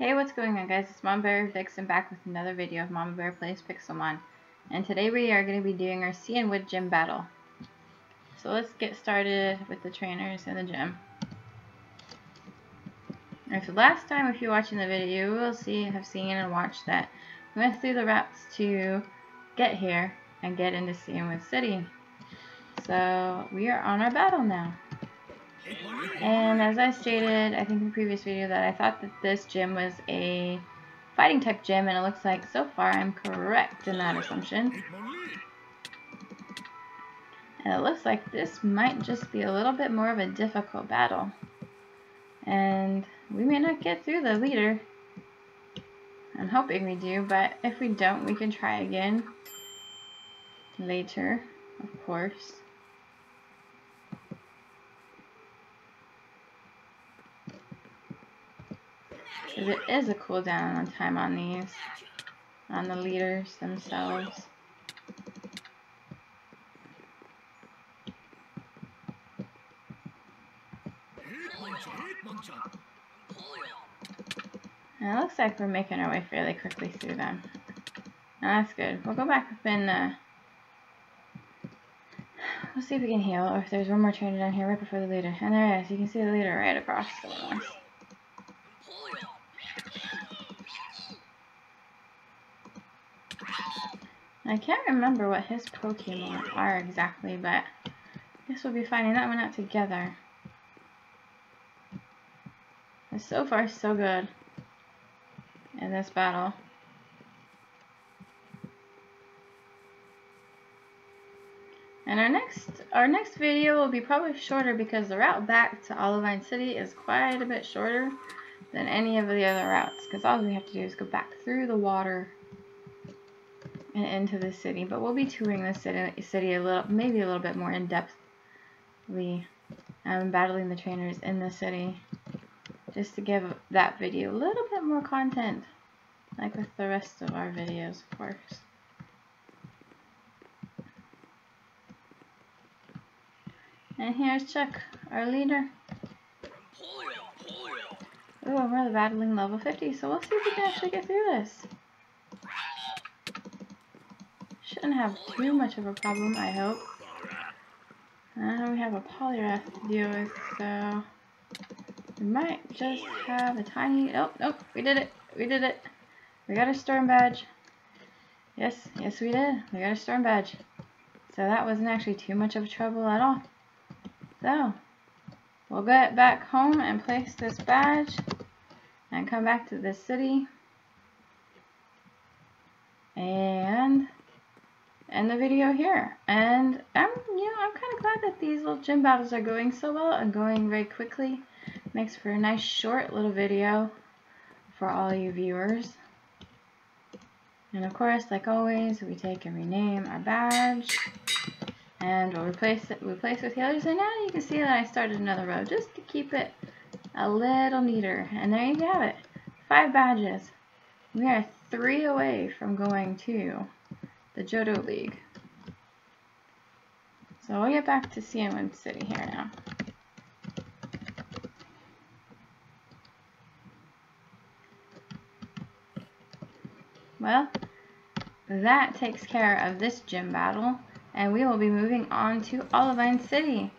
Hey, what's going on guys? It's Mama Bear Vixen back with another video of Mama Bear Plays Pixelmon. And today we are going to be doing our Cianwood Gym battle. So let's get started with the trainers in the gym. And for the last time, if you're watching the video, you will see, have seen and watched that we went through the routes to get here and get into Cianwood City. So we are on our battle now. And as I stated, I think in the previous video, that I thought that this gym was a fighting type gym, and it looks like so far I'm correct in that assumption. And it looks like this might just be a little bit more of a difficult battle. And we may not get through the leader. I'm hoping we do, but if we don't, we can try again later, of course. Because it is a cooldown on time on these, on the leaders themselves. And it looks like we're making our way fairly quickly through them. Now that's good. We'll go back up and uh, we'll see if we can heal or if there's one more trainer down here right before the leader. And there is. You can see the leader right across the way. I can't remember what his Pokemon are exactly, but I guess we'll be finding that one out together. So far, so good in this battle. And our next our next video will be probably shorter because the route back to Olivine City is quite a bit shorter than any of the other routes because all we have to do is go back through the water and into the city. But we'll be touring the city, city a little, maybe a little bit more in depthly, um, battling the trainers in the city, just to give that video a little bit more content, like with the rest of our videos, of course. And here's Chuck, our leader. Oh, we're battling level 50, so we'll see if we can actually get through this. Shouldn't have too much of a problem, I hope. Uh, we have a Poliwrath to deal with, so... We might just have a tiny... Oh, nope, we did it. We did it. We got a storm badge. Yes, yes we did. We got a storm badge. So that wasn't actually too much of a trouble at all. So, we'll get back home and place this badge and come back to the city. And end the video here. And I'm, you know, I'm kind of glad that these little gym battles are going so well and going very quickly. Makes for a nice short little video for all you viewers. And of course, like always, we take and rename our badge. And we'll replace it replace with healers. And now you can see that I started another row just to keep it a little neater. And there you have it. Five badges. We are three away from going to the Johto League. So we'll get back to Cianwood City here now. Well, that takes care of this gym battle, and we will be moving on to Olivine City.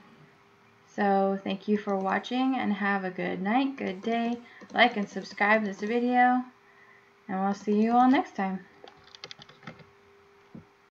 So thank you for watching, and have a good night, good day. Like and subscribe this video, and we'll see you all next time.